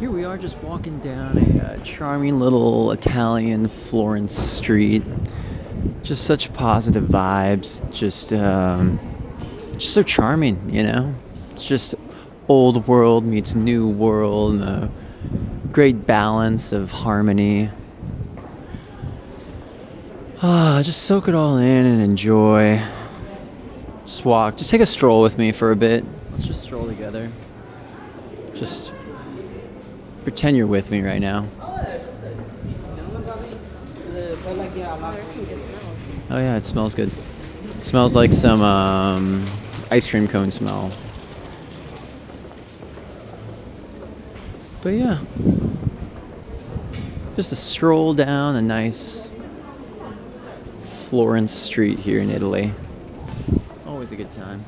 Here we are just walking down a uh, charming little Italian Florence street. Just such positive vibes. Just, um, just so charming, you know? It's just old world meets new world, and a great balance of harmony. Ah, just soak it all in and enjoy. Just walk. Just take a stroll with me for a bit. Let's just stroll together. Just pretend you're with me right now. Oh yeah, it smells good. smells like some um, ice cream cone smell. But yeah, just a stroll down a nice Florence street here in Italy. Always a good time.